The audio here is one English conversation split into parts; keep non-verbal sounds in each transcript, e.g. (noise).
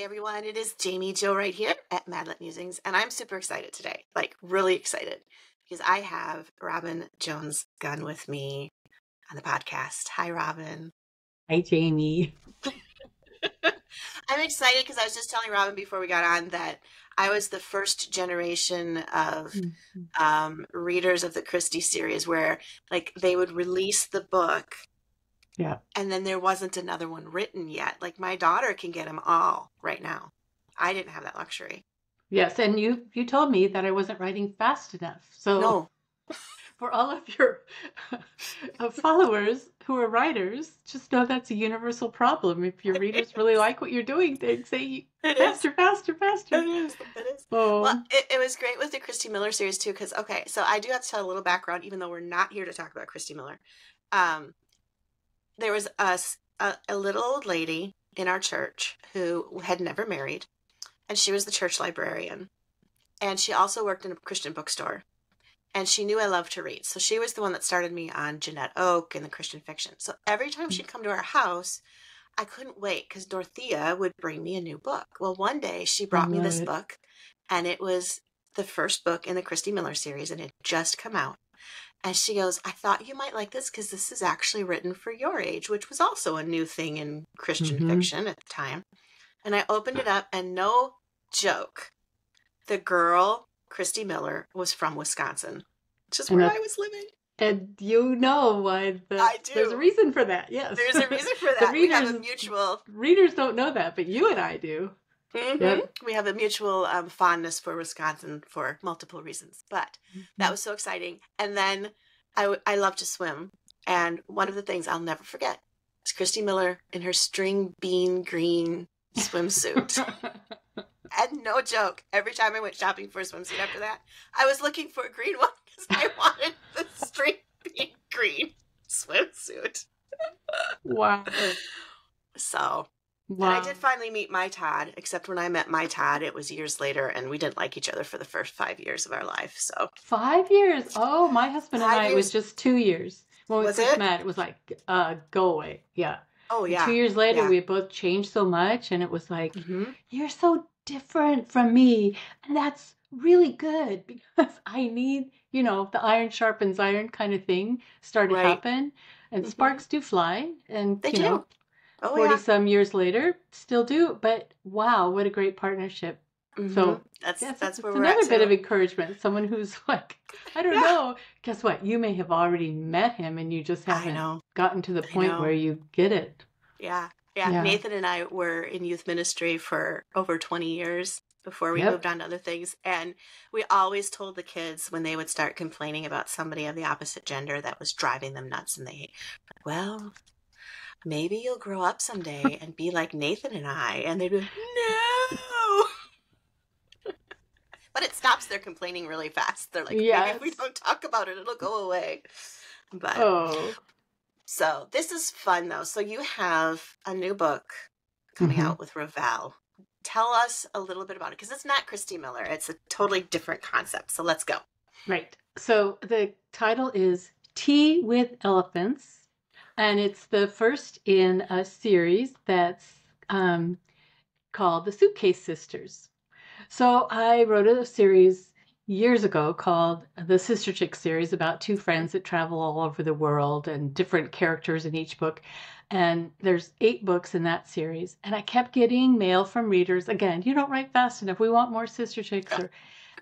Hey everyone, it is Jamie Joe right here at MadLit Musings, and I'm super excited today. Like, really excited because I have Robin Jones Gunn with me on the podcast. Hi, Robin. Hi, Jamie. (laughs) I'm excited because I was just telling Robin before we got on that I was the first generation of Mhm. um, readers of the Christy series where, like, they would release the book Yeah. and then there wasn't another one written yet. Like, my daughter can get them all right now. I didn't have that luxury. Yes, and you you told me that I wasn't writing fast enough. So No, (laughs) for all of your (laughs) uh, followers who are writers, just know that's a universal problem. If your readers really like what you're doing, they say faster, faster, faster. It is. It is. Oh, Well, it, it was great with the Christy Miller series too, because okay, so I do have to tell a little background, even though we're not here to talk about Christy Miller. Um, there was us a, a little old lady in our church who had never married, and she was the church librarian, and she also worked in a Christian bookstore, and she knew I loved to read, so she was the one that started me on Janette Oke and the Christian fiction. So every time she'd come to our house. I couldn't wait because Dorothea would bring me a new book. Well, one day she brought me this book, and it was the first book in the Christy Miller series, and it had just come out. And she goes, I thought you might like this because this is actually written for your age, which was also a new thing in Christian Mhm. fiction at the time. And I opened it up, and no joke, the girl, Christy Miller, was from Wisconsin, which is where that- I was living. and you know why the, I do. there's a reason for that. Yes, There's a reason for (laughs) The that. we have a mutual Readers don't know that, but you and I do. Mhm. Yep. We have a mutual um, fondness for Wisconsin for multiple reasons, but that was so exciting. And then I, w- I love to swim. And one of the things I'll never forget is Christy Miller in her string bean green swimsuit. (laughs) and no joke, every time I went shopping for a swimsuit after that, I was looking for a green one because I (laughs) wanted the string bean green swimsuit. wow. So And I did finally meet my Todd, except when I met my Todd, it was years later, and we didn't like each other for the first five years of our life. So Five years. Oh, my husband and Five I it was just two years. When we Was first it? met, it was like, uh, go away. Yeah. Oh And yeah. Two years later, Yeah. we both changed so much, and it was like, hmm you're so different from me. And that's really good (laughs) because I need, you know, the iron sharpens iron kind of thing started Right. happen. And Mhm. sparks do fly. And, They you do. know, Oh 40 yeah. some years later, still do. But wow, what a great partnership. Mhm. So, that's Yes, that's where we're another bit too. of encouragement. Someone who's (laughs) like, I don't Yeah. know. Guess what? You may have already met him and you just haven't gotten to the point where you get it. Yeah. yeah. Yeah. Nathan and I were in youth ministry for over 20 years before we Yep. moved on to other things. And we always told the kids when they would start complaining about somebody of the opposite gender that was driving them nuts and they, well, maybe you'll grow up someday and be like Nathan and I. And they'd be, no. (laughs) but it stops their complaining really fast. They're like, maybe if we don't talk about it, it'll go away. But Oh, so this is fun though. So you have a new book coming Mhm. out with Revell. Tell us a little bit about it because it's not Christy Miller. It's a totally different concept. So let's go. right. So the title is Tea with Elephants, and it's the first in a series that's um, called The Suitcase Sisters. So I wrote a series years ago called the Sister Chick series about two friends that travel all over the world and different characters in each book. And there's eight books in that series. And I kept getting mail from readers. Again, you don't write fast enough. We want more Sister Chicks. Or,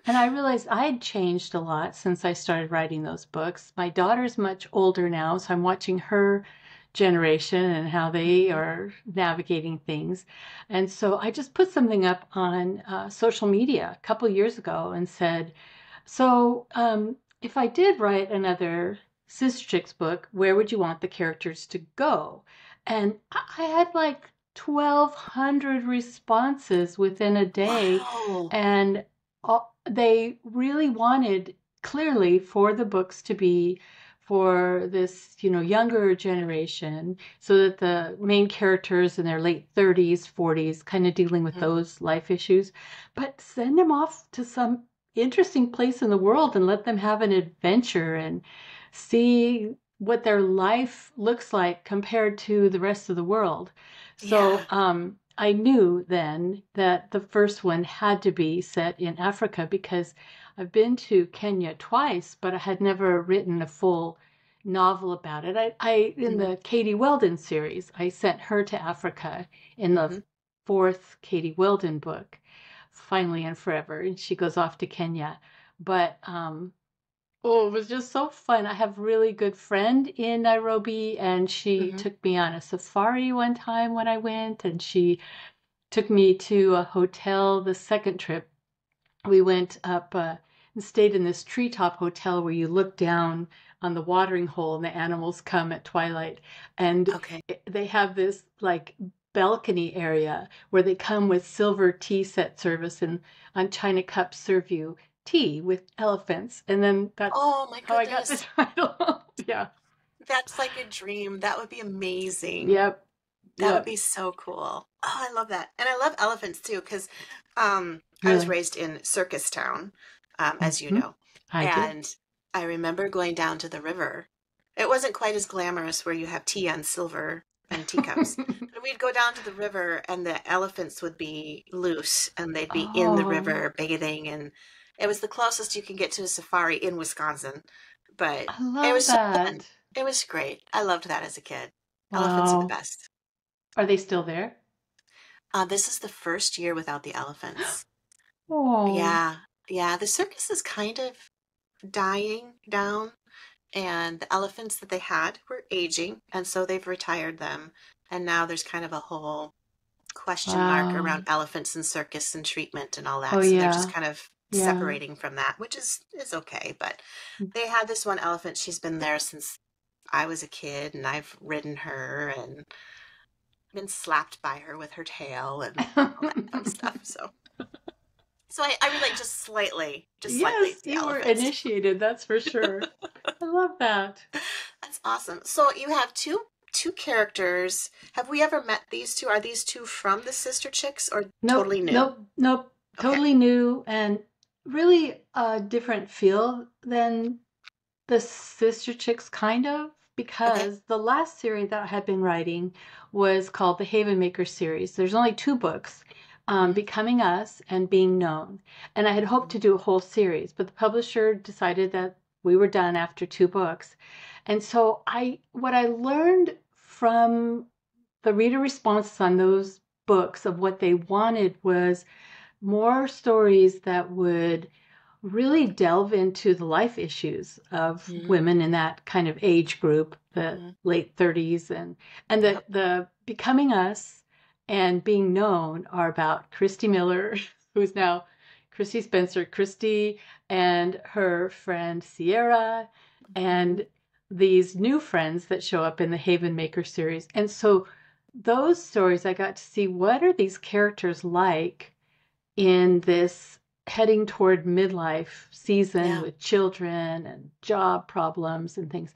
and I realized I had changed a lot since I started writing those books. My daughter's much older now, so I'm watching her generation and how they are navigating things. And so I just put something up on uh, social media a couple years ago and said, So um, if I did write another Sister Chicks book, where would you want the characters to go? And I I had like 1,200 responses within a day Wow. and all, they really wanted clearly for the books to be for this you know younger generation so that the main characters in their late 30s 40s kind of dealing with Mhm. those life issues but send them off to some interesting place in the world and let them have an adventure and see what their life looks like compared to the rest of the world so Yeah. um I knew then that the first one had to be set in Africa because I've been to Kenya twice, but I had never written a full novel about it. I, I in Mhm. the Katie Weldon series, I sent her to Africa in the Mhm. fourth Katie Weldon book, Finally and Forever, and she goes off to Kenya. But um, oh, it was just so fun. I have a really good friend in Nairobi, and she Mhm. took me on a safari one time when I went, and she took me to a hotel the second trip. We went up uh, and stayed in this treetop hotel where you look down on the watering hole and the animals come at twilight. And Okay. it- they have this like balcony area where they come with silver tea set service and on china cups serve you tea with elephants. And then that's Oh my how I got the (laughs) title. yeah. That's like a dream. That would be amazing. Yep. That Yep. would be so cool. Oh, I love that. And I love elephants too because um, I was raised in Circus Town, um, as you Mhm. know. I and I remember going down to the river. It wasn't quite as glamorous where you have tea on silver and teacups. (laughs) but we'd go down to the river and the elephants would be loose and they'd be in the Oh. river bathing and it was the closest you can get to a safari in Wisconsin. But I love was so fun. it was great. I loved that as a kid. Elephants are the best. Are they still there? Uh, this is the first year without the elephants. (gasps) Oh. Yeah, yeah. The circus is kind of dying down, and the elephants that they had were aging, and so they've retired them. And now there's kind of a whole question mark around elephants and circus and treatment and all that. Oh, so they're just kind of Yeah. separating from that, which is is okay. But Mm. they had this one elephant. She's been there since I was a kid, and I've ridden her and been slapped by her with her tail and all that fun (laughs) stuff. So, so I, I relate just slightly, just slightly yes, to the you were initiated, that's for sure. I love that. (laughs) That's awesome. So you have two two characters. Have we ever met these two? Are these two from the Sister Chicks or Nope, totally new? Nope, nope. Okay. Totally new and really a different feel than the Sister Chicks, kind of, because the last series that I had been writing was called the Haven Maker series. There's only two books. Um, Mhm. Becoming Us and Being Known. And I had hoped to do a whole series, but the publisher decided that we were done after two books. And so I what I learned from the reader responses on those books of what they wanted was more stories that would really delve into the life issues of Mhm. women in that kind of age group, the Mhm. late 30s and and the the becoming us and being known are about Christy Miller, (laughs) who's now Christy Spencer, Christy and her friend Sierra and these new friends that show up in the Haven Maker series. And so those stories I got to see what are these characters like in this heading toward midlife season Yeah. with children and job problems and things.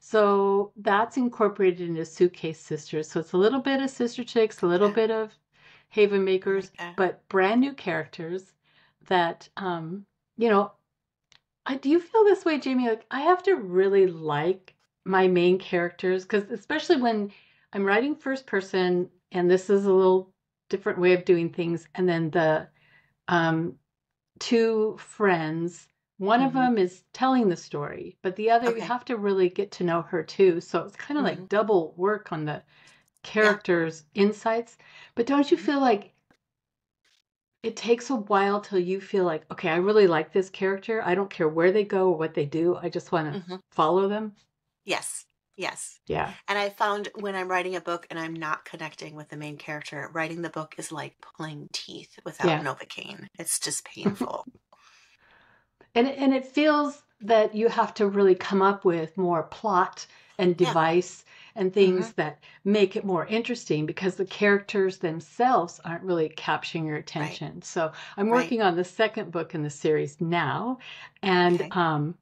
So that's incorporated into Suitcase Sisters. So it's a little bit of Sister Chicks, a little Yeah. bit of Haven Makers, but brand new characters that um you know I do you feel this way Jamie like I have to really like my main characters cuz especially when I'm writing first person and this is a little different way of doing things and then the um two friends. One of Mhm. them is telling the story but the other you have to really get to know her too. So it's kind of like Mhm. double work on the characters insights. But don't you Mhm. feel like it takes a while till you feel like okay i really like this character. I don't care where they go or what they do. I just want to Mhm. follow them Yes, yes. yeah And I found when I'm writing a book and I'm not connecting with the main character, writing the book is like pulling teeth without Yeah. Novocaine. It's just (laughs) painful. and and it feels that you have to really come up with more plot and Yeah. device and things that make it more interesting because the characters themselves aren't really capturing your attention. So I'm Right. working on the second book in the series now, and Okay. um,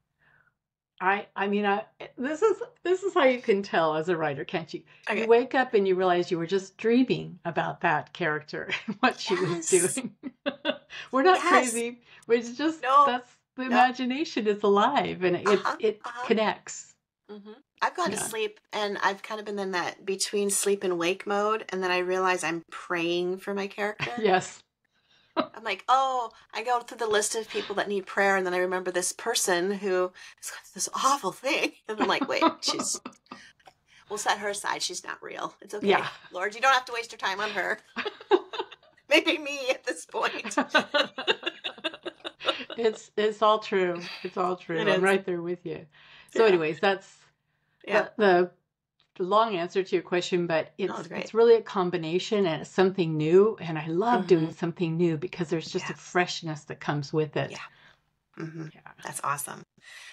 I I mean I this is this is how you can tell as a writer, can't you? Okay. You wake up and you realize you were just dreaming about that character (laughs) and what she was doing. (laughs) we're not Yes. crazy. We're just No. that's the No. imagination is alive and it Uh-huh, it uh-huh. connects. hmm I've gone to sleep and I've kind of been in that between sleep and wake mode. And then I realize I'm praying for my character. (laughs) Yes. I'm like, oh, I go through the list of people that need prayer. And then I remember this person who has got this awful thing. (laughs) And I'm like, wait, she's, (laughs) we'll set her aside. She's not real. It's okay. Yeah. Lord, you don't have to waste your time on her. (laughs) Maybe me at this point. it's it's all true. It's all true. It I'm is. right there with you. So, Yeah. anyways, that's Yeah. the, the long answer to your question, but it's it's it's really a combination and it's something new. And I love doing Mhm. something new because there's just a freshness that comes with it. Yeah. hmm Yeah. That's awesome.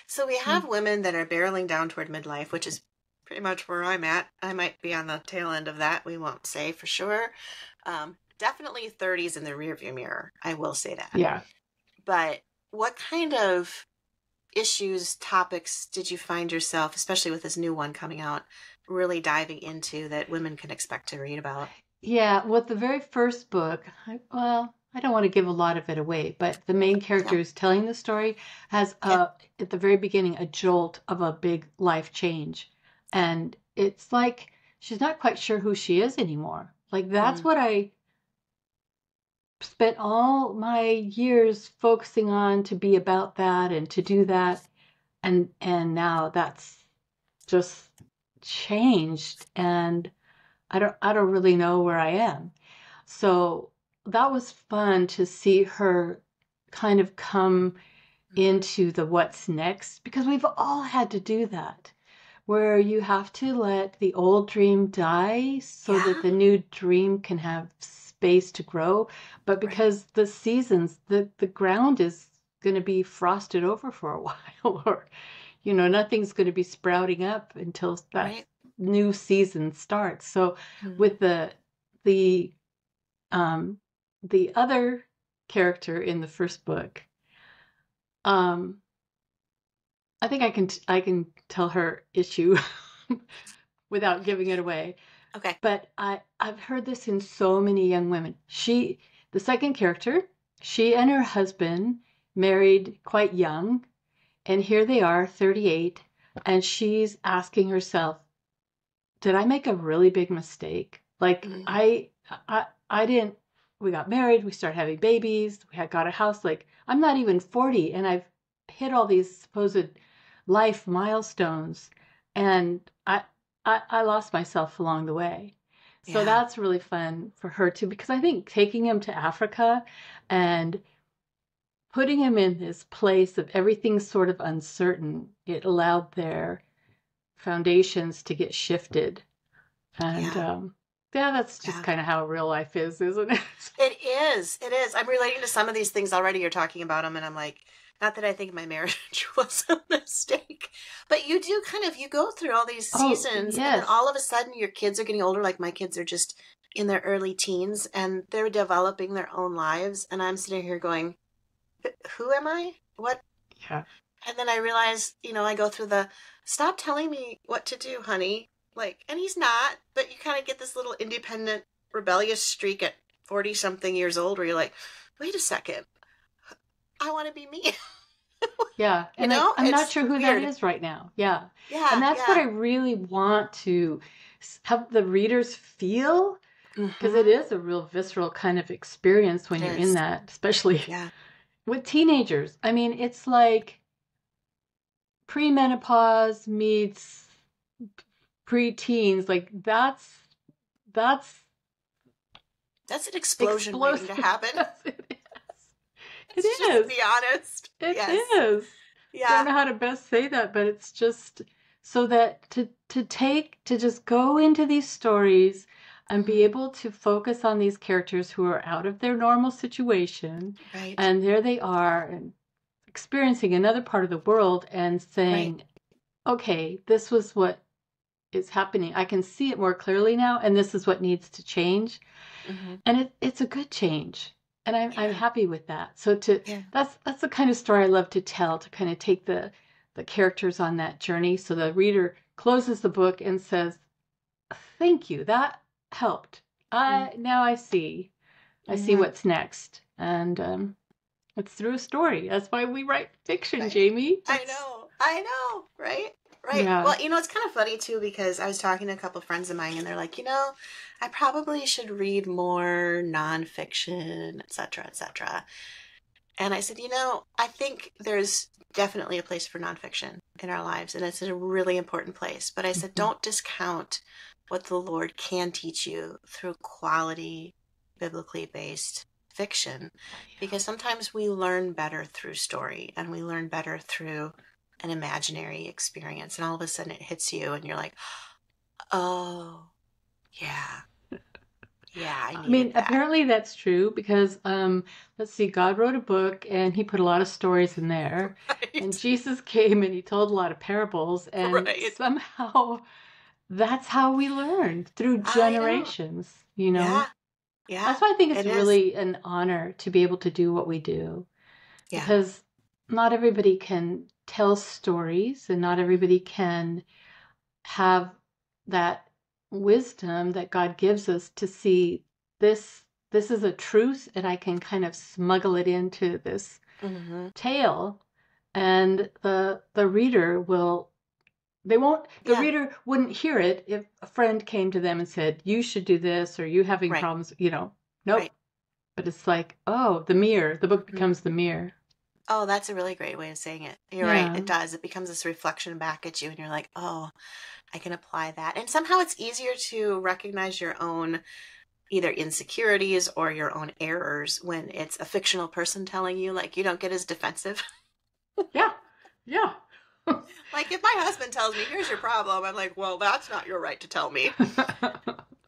So we have women that are barreling down toward midlife, which is pretty much where I'm at. I might be on the tail end of that. We won't say for sure. Um, definitely 30s in the rearview mirror. I will say that. Yeah. But what kind of issues, topics did you find yourself, especially with this new one coming out, really diving into that women can expect to read about? Yeah, with the very first book, I, well, I don't want to give a lot of it away, but the main character who's telling the story has a, Yeah. at the very beginning a jolt of a big life change. And it's like she's not quite sure who she is anymore. Like that's Mm. what I spent all my years focusing on to be about that and to do that. And and now that's just changed and I don't I don't really know where I am. So that was fun to see her kind of come into the what's next because we've all had to do that where you have to let the old dream die so Yeah. that the new dream can have space to grow but Right. because the seasons the the ground is going to be frosted over for a (laughs) while or you know nothing's going to be sprouting up until that Right. new season starts so Mhm. with the the um the other character in the first book um i think i can t- i can tell her issue (laughs) without giving it away Okay. but i i've heard this in so many young women she the second character she and her husband married quite young and here they are 38 and she's asking herself did i make a really big mistake like Mhm. i i i didn't we got married we started having babies we had got a house like i'm not even 40 and i've hit all these supposed life milestones and i i, I lost myself along the way so Yeah. that's really fun for her too because i think taking him to africa and putting him in this place of everything sort of uncertain it allowed their foundations to get shifted and Yeah. um yeah that's just Yeah. kind of how real life is isn't it (laughs) It is. It is. I'm relating to some of these things already. You're talking about them, and I'm like, not that I think my marriage (laughs) was a mistake, but you do kind of you go through all these Oh, seasons, and yes. then all of a sudden your kids are getting older. Like my kids are just in their early teens, and they're developing their own lives, and I'm sitting here going, "Who am I? What yeah And then I realize, you know, I go through the stop telling me what to do, honey. Like, and he's not, but you kind of get this little independent, rebellious streak at 40 something years old where you're like, wait a second. I want to be me. (laughs) yeah You and I- know, i'm not sure who weird. that is right now yeah yeah. and that's yeah. what i really want to have the readers feel because Mhm. it is a real visceral kind of experience when It you're is. in that especially Yeah. With teenagers i mean it's like premenopause meets preteens like that's that's That's an explosion waiting to happen. (laughs) Yes, it is just is. be honest. It yes. is. I don't know how to best say that, but it's just so that to to take to just go into these stories and be able to focus on these characters who are out of their normal situation. Right. and there they are experiencing another part of the world and saying okay this was what is happening. I can see it more clearly now and this is what needs to change. Mhm. and it, it's a good change and I'm, I'm happy with that. So to Yeah. that's that's the kind of story i love to tell to kind of take the the characters on that journey. So the reader closes the book and says thank you. That helped i now i see i see Mhm. what's next and um it's through a story that's why we write fiction Right. jamie I know. I know. Right? Right. Yeah. Well, you know, it's kind of funny too because I was talking to a couple friends of mine and they're like, you know, I probably should read more nonfiction, et cetera, et cetera. And I said, you know, I think there's definitely a place for nonfiction in our lives and it's a really important place. But I said, Mhm. don't discount what the Lord can teach you through quality, biblically based fiction because sometimes we learn better through story and we learn better through an imaginary experience and all of a sudden it hits you and you're like oh yeah yeah i, (laughs) I mean, that. apparently that's true because um, let's see, God wrote a book and he put a lot of stories in there. (laughs) And Jesus came and he told a lot of parables, and Right. somehow that's how we learn through I know. generations, you know? yeah yeah That's why I think it's it is. really an honor to be able to do what we do yeah because not everybody can tell stories and not everybody can have that wisdom that God gives us to see this this is a truth and I can kind of smuggle it into this hmm tale and the the reader will they won't the Yeah. reader wouldn't hear it if a friend came to them and said you should do this or you having Right. problems you know nope Right. but it's like oh the mirror the book Mhm. becomes the mirror oh that's a really great way of saying it you're Yeah. right it does it becomes this reflection back at you and you're like oh i can apply that and somehow it's easier to recognize your own either insecurities or your own errors when it's a fictional person telling you like you don't get as defensive yeah yeah (laughs) Like if my husband tells me, "Here's your problem," I'm like, "Well, that's not your right to tell me." (laughs)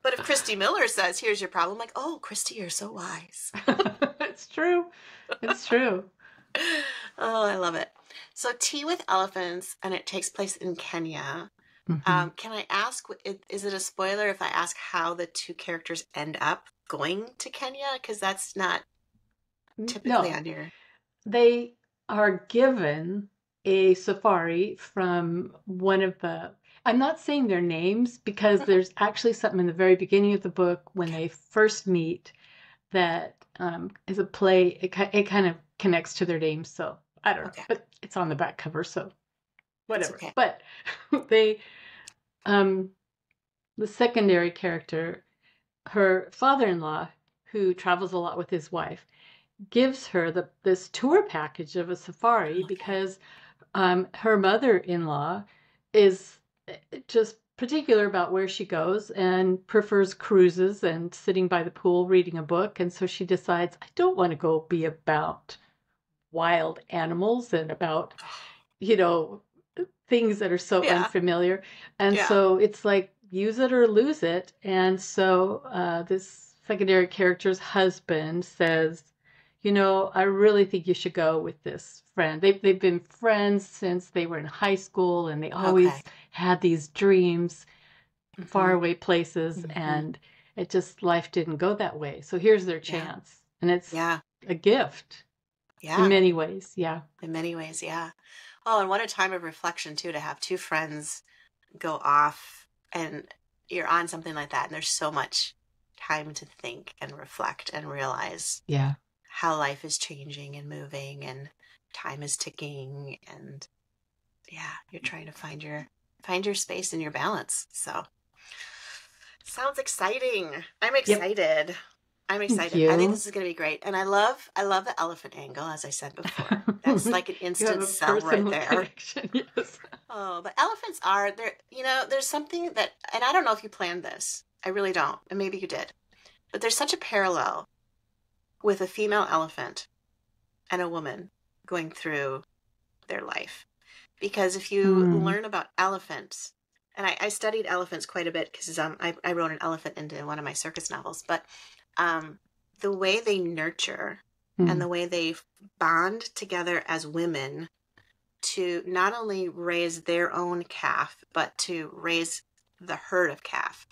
But if Christy Miller says, "Here's your problem," I'm like, "Oh, Christy, you're so wise." (laughs) it's true it's true oh, I love it. So, Tea with Elephants, and it takes place in Kenya. Mhm. Um, can I ask? Is it a spoiler if I ask how the two characters end up going to Kenya? Because that's not typically no on your. they are given a safari from one of the I'm not saying their names because Mhm. there's actually something in the very beginning of the book when they first meet that um, is a play. It, it kind of connects to their names, so I don't know, but it's on the back cover, so whatever. okay. But (laughs) they, um, the secondary character, her father-in-law, who travels a lot with his wife, gives her the this tour package of a safari Okay. because um, her mother-in-law is eh, just particular about where she goes and prefers cruises and sitting by the pool reading a book and so she decides I don't want to go be about wild animals and about you know things that are so Yeah. unfamiliar and Yeah. so it's like use it or lose it and so uh, this secondary character's husband says you know i really think you should go with this friend they've, they've been friends since they were in high school and they always Okay. had these dreams Mhm. faraway places Mhm. and it just life didn't go that way so here's their Yeah. chance and it's Yeah. a gift Yeah. in many ways yeah In many ways, yeah. Oh, and what a time of reflection too to have two friends go off and you're on something like that and there's so much time to think and reflect and realize yeah how life is changing and moving and time is ticking and yeah, you're trying to find your find your space and your balance. So sounds exciting. I'm excited. I'm excited. I think this is going to be great. And I love I love the elephant angle as I said before. That's (laughs) like an instant sell right there. (laughs) yes Oh, but elephants are there. You know, there's something that, and I don't know if you planned this. I really don't, and maybe you did. But there's such a parallel with a female elephant and a woman going through their life, because if you Hmm. learn about elephants, and I, I studied elephants quite a bit because um, I, I wrote an elephant into one of my circus novels, but um, the way they nurture Mm. and the way they bond together as women to not only raise their own calf, but to raise the herd of calf.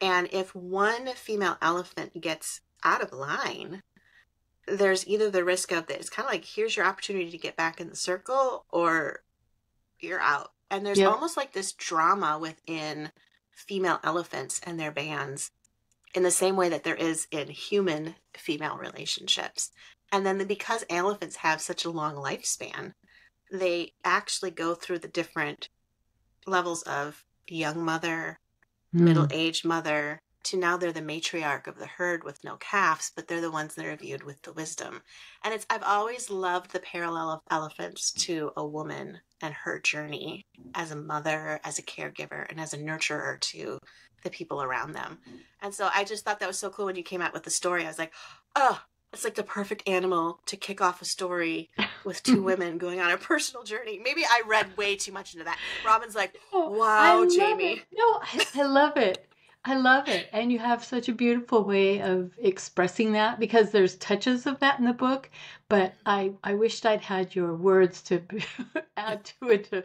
And if one female elephant gets out of line, there's either the risk of that it's kind of like here's your opportunity to get back in the circle or you're out. And there's Yep. almost like this drama within female elephants and their bands in the same way that there is in human female relationships. And then the, because elephants have such a long lifespan, they actually go through the different levels of young mother, Mm. middle aged mother, to now they're the matriarch of the herd with no calves, but they're the ones that are viewed with the wisdom. And it's I've always loved the parallel of elephants to a woman and her journey as a mother, as a caregiver, and as a nurturer to the people around them. And so I just thought that was so cool when you came out with the story. I was like, oh, it's like the perfect animal to kick off a story with two (laughs) women going on a personal journey. Maybe I read way too much into that. Robin's like, Oh, Wow, Jamie. it. No, I, I love it. I love it. And you have such a beautiful way of expressing that because there's touches of that in the book, but I, I wished I'd had your words to (laughs) add to it to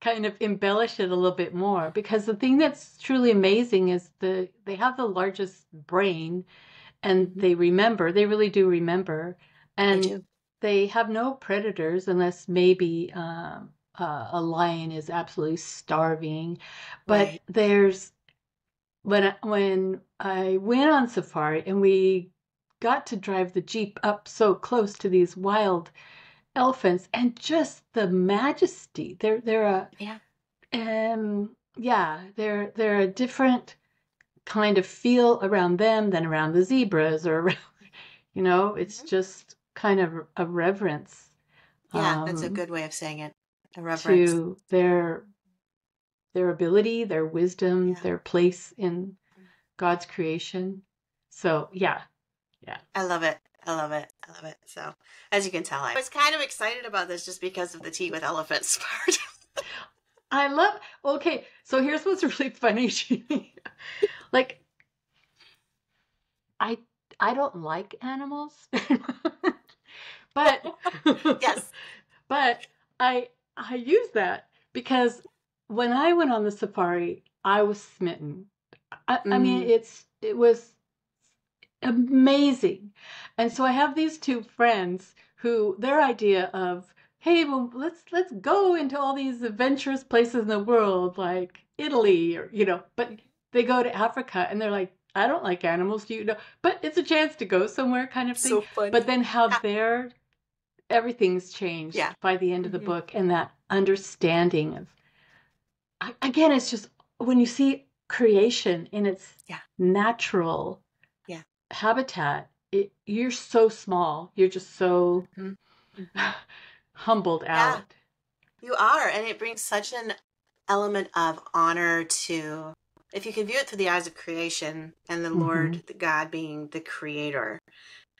kind of embellish it a little bit more. Because the thing that's truly amazing is the they have the largest brain and they remember, they really do remember. And do. they have no predators unless maybe um, uh, a lion is absolutely starving. But Right. there's when I, when I went on safari and we got to drive the jeep up so close to these wild elephants and just the majesty. They're they're a Yeah. um yeah they're they're a different kind of feel around them than around the zebras or around, (laughs) you know it's Mhm. just kind of a reverence Yeah, that's a um, good way of saying it. A reverence. to their their ability, their wisdom, Yeah. their place in God's creation. So yeah, Yeah. I love it. I love it. I love it. So, as you can tell, I was kind of excited about this just because of the tea with elephants (laughs) part. I love. Okay, so here's what's really funny, (laughs) like, I I don't like animals, (laughs) but yes. but I I use that because when I went on the safari, I was smitten. I, I mean, Mm. it's it was amazing, and so I have these two friends who their idea of hey, well, let's let's go into all these adventurous places in the world like Italy or you know, but they go to Africa and they're like, I don't like animals, do you know? But it's a chance to go somewhere, kind of thing So funny. but then how their everything's changed Yeah. by the end of the Mhm. book and that understanding of again it's just when you see creation in its Yeah. natural Yeah. habitat it, you're so small you're just so Mhm. (laughs) humbled Yeah. out You are, and it brings such an element of honor to if you can view it through the eyes of creation and the Lord the God being the creator,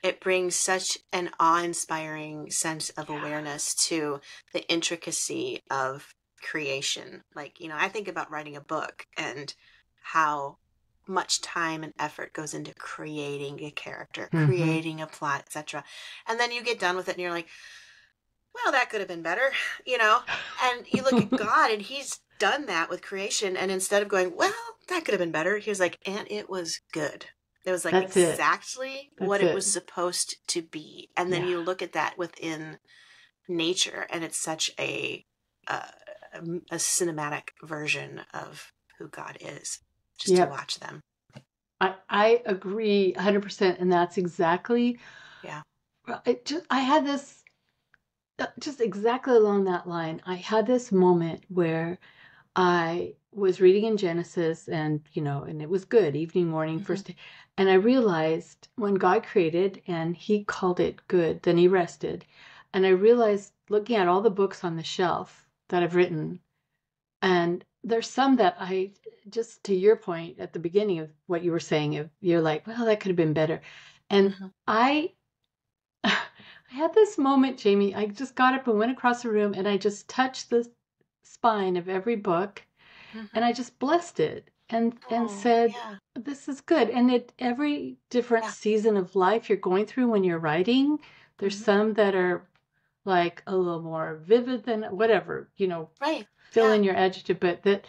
it brings such an awe-inspiring sense of awareness to the intricacy of creation. Like, you know, I think about writing a book and how much time and effort goes into creating a character, Mhm. creating a plot, etc. And then you get done with it and you're like, well, that could have been better, (laughs) you know? And you look at (laughs) God and he's done that with creation. And instead of going, well, that could have been better, he was like, and it was good. It was like That's exactly That's what it. it. was supposed to be. And then Yeah. you look at that within nature and it's such a, a, a cinematic version of who God is just Yep. to watch them. I, I agree 100% and that's exactly Yeah. Well, it just I had this uh, just exactly along that line. I had this moment where I was reading in Genesis and you know and it was good evening morning Mhm. first day and I realized when God created and he called it good then he rested and I realized looking at all the books on the shelf that I've written and there's some that I just to your point at the beginning of what you were saying if you're like well that could have been better and Mhm. I (laughs) I had this moment, Jamie. I just got up and went across the room and I just touched the spine of every book and I just blessed it and and Oh, said, yeah. "This is good." And it every different Yeah. season of life you're going through when you're writing, there's Mhm. some that are like a little more vivid than whatever, you know, Right. fill Yeah. in your adjective, but that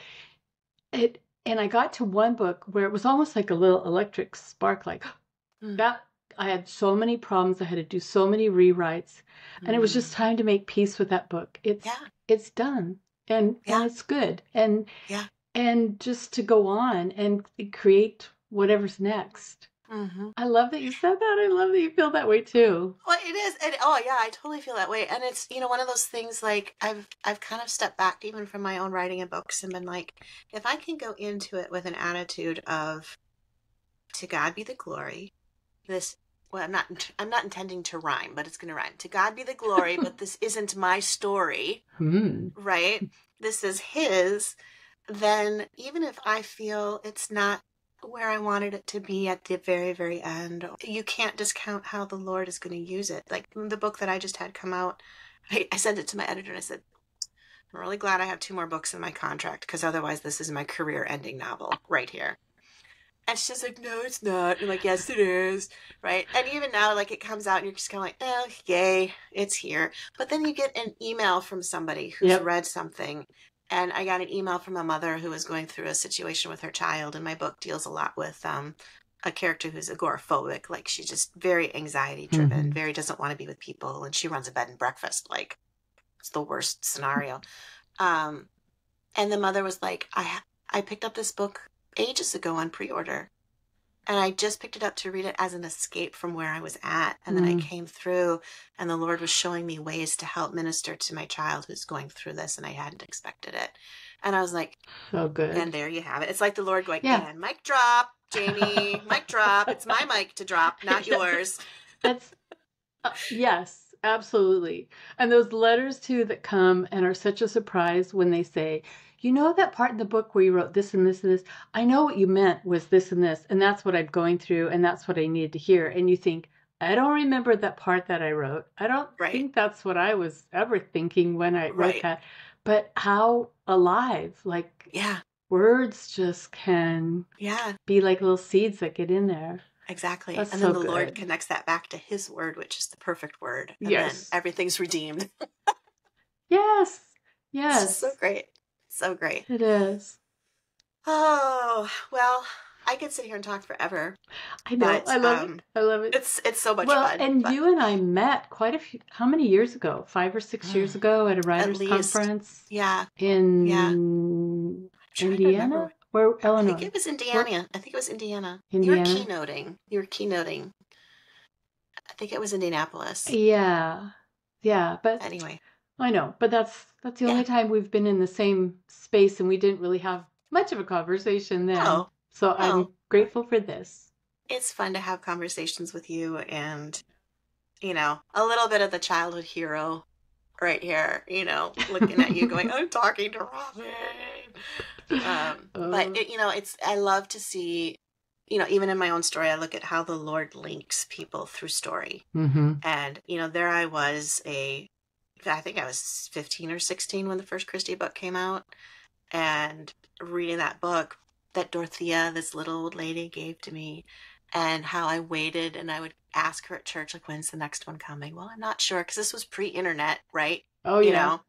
it and I got to one book where it was almost like a little electric spark like (gasps) Mm. that I had so many problems, I had to do so many rewrites, and it was just Mm. time to make peace with that book. It's Yeah. it's done and Yeah. and it's good. And Yeah. and just to go on and create whatever's next. Mm-hmm. I love that you said that. I love that you feel that way too. Well, it is, and oh yeah, I totally feel that way. And it's you know one of those things like I've I've kind of stepped back even from my own writing and books and been like, if I can go into it with an attitude of, to God be the glory, this. Well, I'm not. I'm not intending to rhyme, but it's going to rhyme. To God be the glory, but this (laughs) isn't my story, Hmm. right? This is His. Then even if I feel it's not where I wanted it to be at the very, very end. You can't discount how the Lord is going to use it. Like the book that I just had come out, I, I sent it to my editor and I said, I'm really glad I have two more books in my contract because otherwise this is my career ending novel right here. And she's like, no, it's not. And I'm like, yes, it is. Right. And even now, like it comes out and you're just kind of like, oh, yay, it's here. But then you get an email from somebody who's Yep. read something and I got an email from a mother who was going through a situation with her child, and my book deals a lot with um, a character who's agoraphobic. Like she's just very anxiety driven, Mhm. very doesn't want to be with people, and she runs a bed and breakfast. Like it's the worst scenario. Um, and the mother was like, "I I picked up this book ages ago on pre order." And I just picked it up to read it as an escape from where I was at. And then I Mm. came through, and the Lord was showing me ways to help minister to my child who's going through this, and I hadn't expected it. And I was like, So good. and there you have it. It's like the Lord going, Yeah. and mic drop, Jamie, mic drop. It's my (laughs) mic to drop, not yours. That's uh, yes, absolutely. And those letters too that come and are such a surprise when they say, "You know that part in the book where you wrote this and this and this? I know what you meant was this and this, and that's what I'm going through, and that's what I needed to hear." And you think, "I don't remember that part that I wrote. I don't Right. think that's what I was ever thinking when I wrote Right. that." But how alive, like Yeah, words just can yeah, be like little seeds that get in there. exactly. That's and then so the Lord connects that back to His word, which is the perfect word. And Yes. then everything's redeemed. (laughs) Yes. Yes. so great. So great. It is. Oh, well, I could sit here and talk forever. I know. But, I love um, it. I love it. It's it's so much well, fun. and but- you and I met quite a few. How many years ago? Five or six years Mm. ago at a writers' least. conference yeah, in trying Indiana remember. or I think it was Indiana. I think it was Indiana. Indiana. You were keynoting. You were keynoting. I think it was Indianapolis. Yeah, yeah. But Anyway, I know. But that's that's the only time we've been in the same space, and we didn't really have much of a conversation then. oh, so I'm oh. grateful for this. it's fun to have conversations with you and, you know, a little bit of the childhood hero right here, you know, looking at you going, (laughs) I'm talking to Robin. Um, but, Uh. it, you know, it's, I love to see, you know, even in my own story, I look at how the Lord links people through story. Mm-hmm. And, you know, there I was a, I think I was 15 or 16 when the first Christy book came out. And reading that book that Dorothea, this little old lady, gave to me, and how I waited and I would ask her at church, like, when's the next one coming? Well, I'm not sure because this was pre internet, right? Oh you know,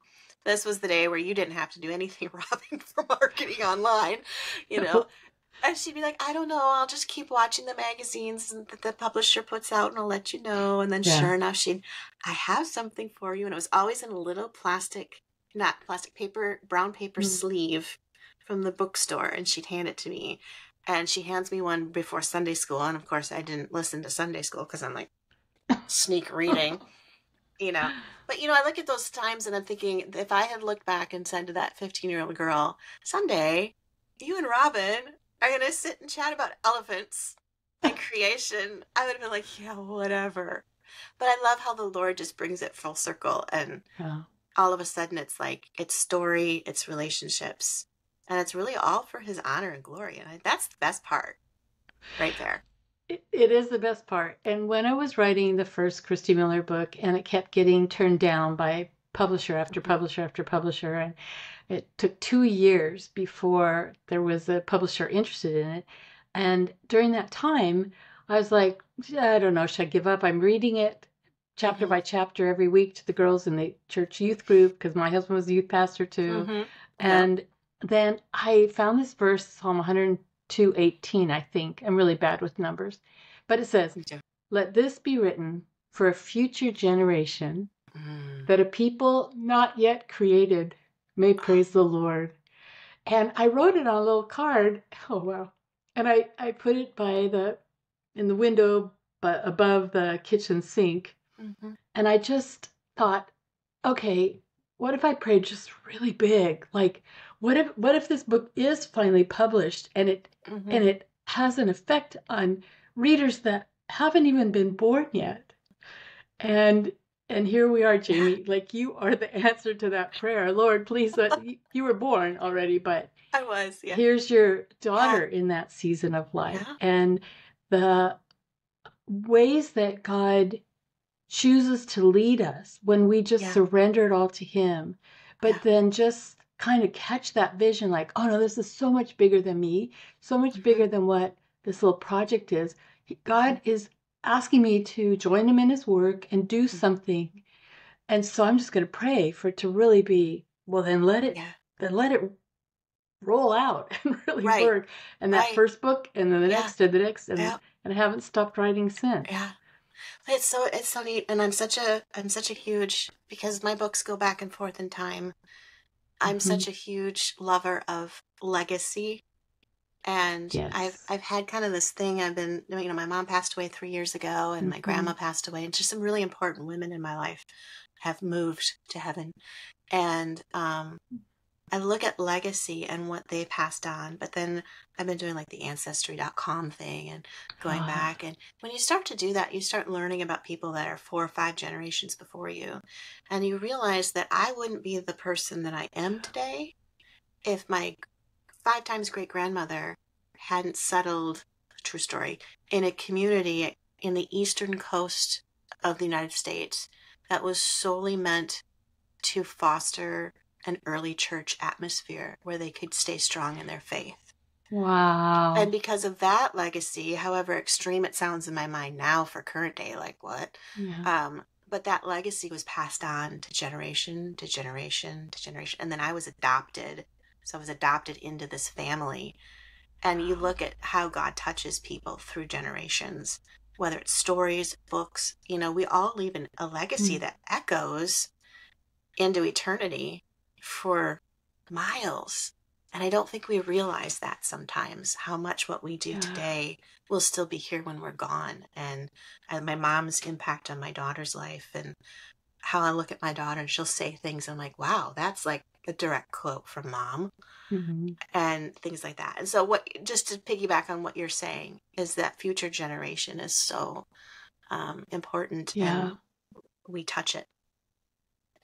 this was the day where you didn't have to do anything, (laughs) Robin, for marketing online, you know. (laughs) And she'd be like, I don't know. I'll just keep watching the magazines that the publisher puts out and I'll let you know. And then Yeah. sure enough, she'd, I have something for you. And it was always in a little plastic, not plastic paper, brown paper Mm. sleeve from the bookstore. And she'd hand it to me. And she hands me one before Sunday school. And of course, I didn't listen to Sunday school because I'm like sneak (laughs) reading, you know. But, you know, I look at those times and I'm thinking, if I had looked back and said to that 15 year old girl, someday you and Robin are going to sit and chat about elephants and (laughs) creation, I would have been like, yeah, whatever. But I love how the Lord just brings it full circle. And Yeah. all of a sudden, it's like, it's story, it's relationships. And it's really all for his honor and glory. And I, that's the best part right there. It, it is the best part. And when I was writing the first Christy Miller book, and it kept getting turned down by publisher after Mhm. publisher after publisher, and it took two years before there was a publisher interested in it. And during that time, I was like, I don't know, should I give up? I'm reading it chapter Mhm. by chapter every week to the girls in the church youth group because my husband was a youth pastor too. Mhm. And then I found this verse, Psalm 102, 18, I think. I'm really bad with numbers. But it says. Let this be written for a future generation, Mm. that a people not yet created may praise the Lord. And I wrote it on a little card. (laughs) Oh, wow. And I, I put it by the in the window but above the kitchen sink. Mhm. And I just thought, okay, what if I prayed just really big? Like, what if what if this book is finally published and it Mhm. and it has an effect on readers that haven't even been born yet? And and here we are, Jamie. Like you are the answer to that prayer. Lord, please let you, you were born already, but I was, yeah. here's your daughter in that season of life Yeah. and the ways that god chooses to lead us when we just Yeah. surrender it all to him but Yeah. then just kind of catch that vision like oh no this is so much bigger than me so much bigger mm-hmm. than what this little project is god is asking me to join him in his work and do Mm-hmm. something and so i'm just going to pray for it to really be well then let it Yeah. then let it roll out (laughs) and really Right. work. And that Right. first book, and then the Yeah. next, and the next, and, Yeah. and I haven't stopped writing since. Yeah. It's so it's so neat and I'm such a I'm such a huge because my books go back and forth in time. I'm Mhm. such a huge lover of legacy. And Yes. I've I've had kind of this thing I've been you know, my mom passed away three years ago and my Mhm. grandma passed away and just some really important women in my life have moved to heaven. And um I look at legacy and what they passed on, but then I've been doing like the ancestry.com thing and going Ah. back. And when you start to do that, you start learning about people that are four or five generations before you. And you realize that I wouldn't be the person that I am today if my five times great grandmother hadn't settled, true story, in a community in the eastern coast of the United States that was solely meant to foster an early church atmosphere where they could stay strong in their faith. Wow. And because of that legacy, however extreme it sounds in my mind now for current day, like what? yeah. Um, but that legacy was passed on to generation to generation to generation. And then I was adopted. So I was adopted into this family. And you look at how God touches people through generations, whether it's stories, books, you know, we all leave an, a legacy Mm. that echoes into eternity for miles. And I don't think we realize that sometimes how much what we do Yeah. today will still be here when we're gone. And, and my mom's impact on my daughter's life and how I look at my daughter and she'll say things. I'm like, wow, that's like a direct quote from mom Mhm. and things like that. And so, what just to piggyback on what you're saying is that future generation is so um, important, Yeah. and we touch it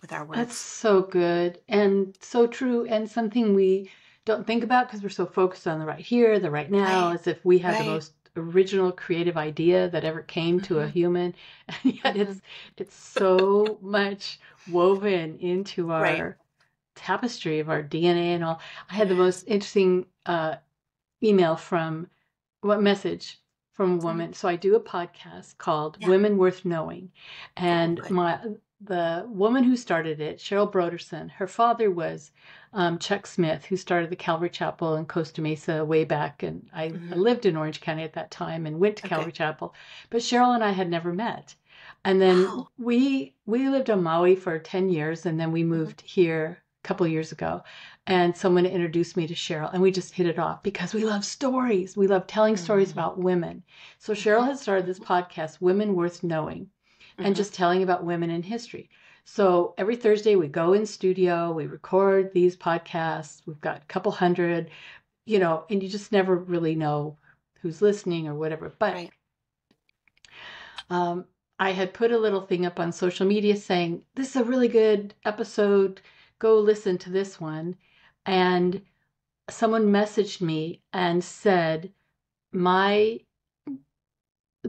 with our words. That's so good and so true, and something we don't think about because we're so focused on the right here, the right now, Right. as if we had Right. the most original creative idea that ever came to a Mhm. human, (laughs) and yet Mhm. it's it's so much woven into our Right. Tapestry of our DNA and all. I had the most interesting uh, email from what message from a Mhm. woman. So I do a podcast called Yeah. Women Worth Knowing, and my the woman who started it, Cheryl Brodersen, her father was um, Chuck Smith, who started the Calvary Chapel in Costa Mesa way back. And I, I Mhm. lived in Orange County at that time and went to Okay. Calvary Chapel. But Cheryl and I had never met. And then Wow. we we lived on Maui for 10 years and then we Mm-hmm. moved here a couple years ago. And someone introduced me to Cheryl and we just hit it off because we love stories. We love telling stories Mhm. about women. So Cheryl had started this podcast, Women Worth Knowing and Mhm. just telling about women in history. So every Thursday we go in studio, we record these podcasts. We've got a couple hundred, you know, and you just never really know who's listening or whatever. But Right. um, I had put a little thing up on social media saying, This is a really good episode. Go listen to this one. And someone messaged me and said, My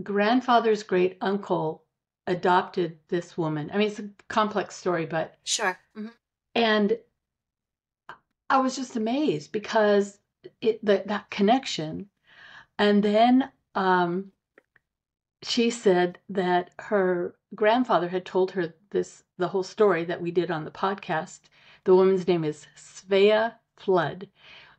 grandfather's great uncle adopted this woman. I mean, it's a complex story, but Sure. Mhm. and I was just amazed because it that that connection. And then um, she said that her grandfather had told her this the whole story that we did on the podcast. The woman's name is Svea Flood,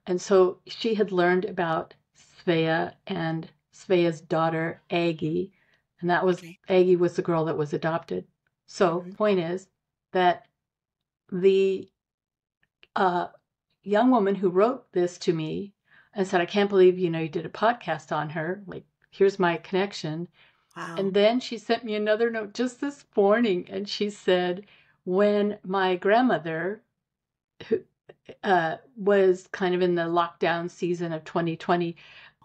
and so she had learned about Svea and Svea's daughter Aggie, and that was Okay. Aggie was the girl that was adopted. So Mhm. point is that the uh, young woman who wrote this to me and said, "I can't believe you know you did a podcast on her." Like here's my connection. Wow. And then she sent me another note just this morning, and she said, when my grandmother, who (laughs) uh, was kind of in the lockdown season of 2020,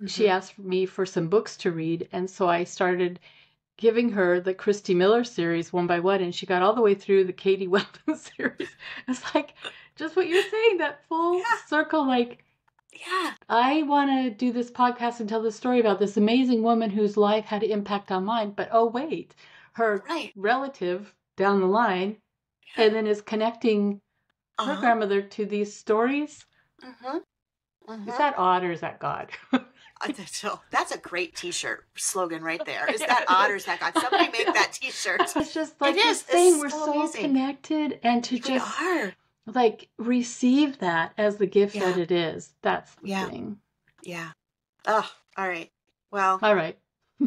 she Mhm. asked me for some books to read, and so I started giving her the Christy Miller series one by one, and she got all the way through the Katie (laughs) Weldon series. It's like just what you're saying, that full Yeah. circle, like. yeah. I want to do this podcast and tell the story about this amazing woman whose life had an impact on mine. But oh, wait, her Right. relative down the line and then is connecting her Uh-huh. grandmother to these stories. Mhm. Mhm. Is that odd or is that God? (laughs) That's a great T-shirt slogan right there. Is that it odd or is. that God? Somebody make that (laughs) T-shirt. it's just like is. this It's thing. We're so amazing. connected and to We just are. like receive that as the gift that it is. That's the Yeah. thing. Yeah. Oh, all right. Well, All right.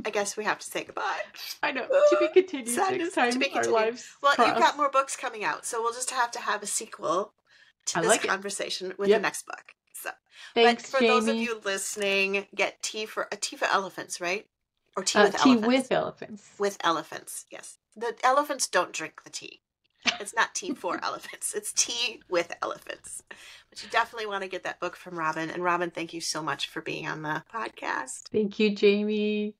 I guess we have to say goodbye. (laughs) I know. To be (sighs) continued Sadness next to time. be Our lives. Well, you've got more books coming out, so we'll just have to have a sequel to I this like it. conversation with Yep. the next book. So, Thanks, but for Jamie. those of you listening, get tea for a tea for elephants, right? Or tea uh, with tea elephants. with elephants. with elephants. Yes, the elephants don't drink the tea. It's not tea for (laughs) elephants. It's tea with elephants. But you definitely want to get that book from Robin. And Robin, thank you so much for being on the podcast. Thank you, Jamie.